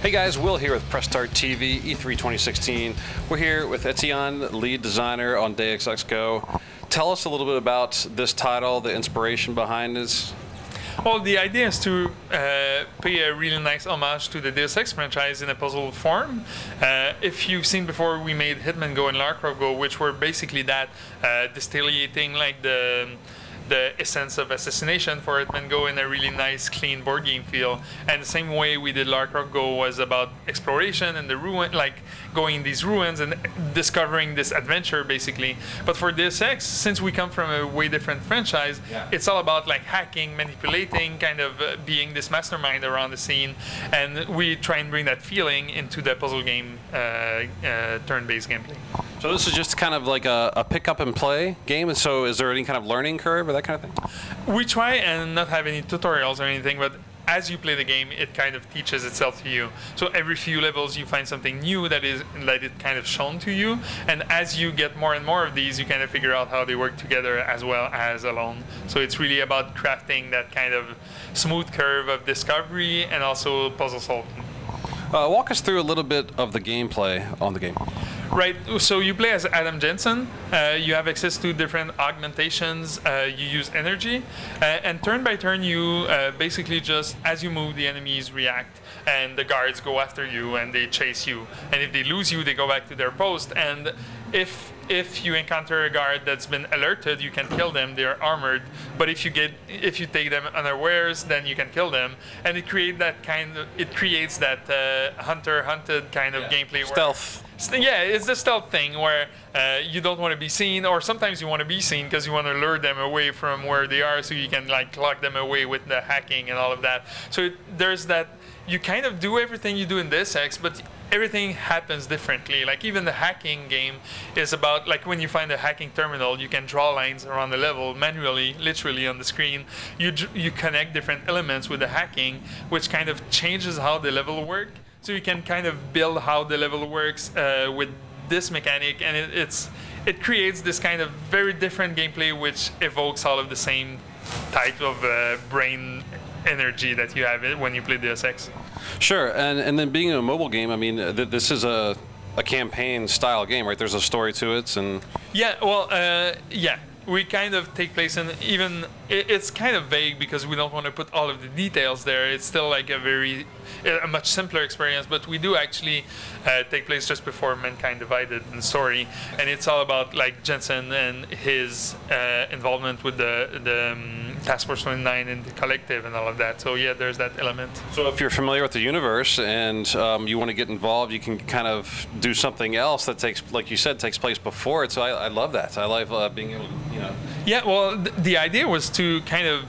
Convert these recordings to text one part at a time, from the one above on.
Hey guys, Will here with Press Start TV E3 2016. We're here with Etienne, lead designer on Ex Go. Tell us a little bit about this title, the inspiration behind this. Well, the idea is to uh, pay a really nice homage to the Deus Ex franchise in a puzzle form. Uh, if you've seen before, we made Hitman Go and Lara Croft Go, which were basically that, uh, distillating like the the essence of assassination for it, Hitman Go in a really nice, clean board game feel. And the same way we did Lara Go was about exploration and the ruin, like going in these ruins and discovering this adventure, basically. But for Deus Ex, since we come from a way different franchise, Yeah. it's all about like hacking, manipulating, kind of uh, being this mastermind around the scene, and we try and bring that feeling into the puzzle game uh, uh, turn-based gameplay. So this is just kind of like a, a pick up and play game. And so is there any kind of learning curve that kind of thing? We try and not have any tutorials or anything, but as you play the game, it kind of teaches itself to you. So every few levels, you find something new that is that it kind of shown to you, and as you get more and more of these, you kind of figure out how they work together as well as alone. So it's really about crafting that kind of smooth curve of discovery and also puzzle solving. Uh, walk us through a little bit of the gameplay on the game. Right. So you play as Adam Jensen. Uh, you have access to different augmentations. Uh, you use energy, uh, and turn by turn, you uh, basically just as you move, the enemies react, and the guards go after you and they chase you. And if they lose you, they go back to their post. And if if you encounter a guard that's been alerted, you can kill them. They're armored. But if you get if you take them unawares, then you can kill them. And it create that kind of it creates that uh, hunter hunted kind of gameplay. where- Stealth. Yeah, it's the stealth thing where uh, you don't want to be seen, or sometimes you want to be seen because you want to lure them away from where they are, so you can like lock them away with the hacking and all of that. So it, there's that. You kind of do everything you do in Deus Ex, but everything happens differently. Like even the hacking game is about like when you find a hacking terminal, you can draw lines around the level manually, literally on the screen. You you connect different elements with the hacking, which kind of changes how the level work. So you can kind of build how the level works uh, with this mechanic, and it, it's it creates this kind of very different gameplay, which evokes all of the same type of uh, brain energy that you have when you play Deus Ex. Sure, and and then being a mobile game, I mean, uh, th- this is a a campaign style game, right? There's a story to it, and Yeah, well, uh, yeah, we kind of take place in even it, it's kind of vague because we don't want to put all of the details there. It's still like a very a much simpler experience, but we do actually uh, take place just before Mankind Divided in story, and it's all about like Jensen and his uh, involvement with the the um, Task Force 29 and the collective and all of that. So yeah, there's that element. so if you're familiar with the universe and um, you want to get involved, you can kind of do something else that takes, like you said, takes place before it. So I, I love that. I love uh, being able, to, you know. Yeah, well, th- the idea was to kind of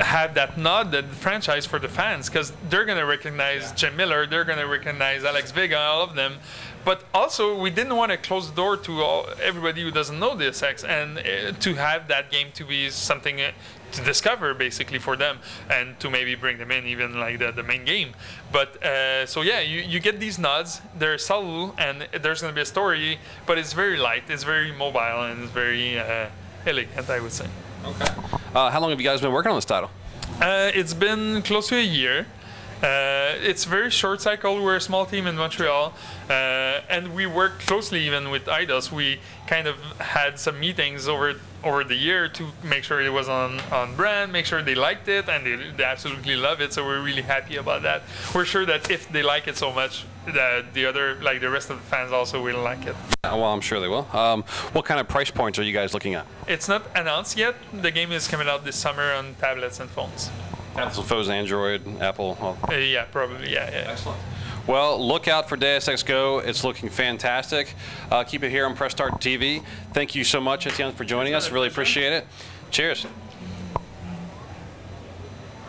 have that nod, that franchise for the fans, because they're going to recognize Jim Miller, they're going to recognize Alex Vega, all of them. But also, we didn't want to close the door to all, everybody who doesn't know Deus Ex, and uh, to have that game to be something uh, to discover, basically, for them, and to maybe bring them in, even like the, the main game. But uh, so yeah, you, you get these nods. They're subtle, and there's going to be a story, but it's very light, it's very mobile, and it's very uh, elegant, I would say. Okay. Uh, how long have you guys been working on this title? Uh, it's been close to a year. Uh, it's very short cycle. We're a small team in Montreal, uh, and we work closely even with Eidos. We kind of had some meetings over over the year to make sure it was on, on brand, make sure they liked it, and they, they absolutely love it. So we're really happy about that. We're sure that if they like it so much, that the other like the rest of the fans also will like it. Uh, well, I'm sure they will. Um, what kind of price points are you guys looking at? It's not announced yet. The game is coming out this summer on tablets and phones. Apple phones, Android, Apple. Well, Uh, yeah, probably. Yeah, yeah. Excellent. Well, look out for Deus Ex Go. It's looking fantastic. Uh, keep it here on Press Start TV. Thank you so much, Etienne, for joining us. Really appreciate it. Cheers.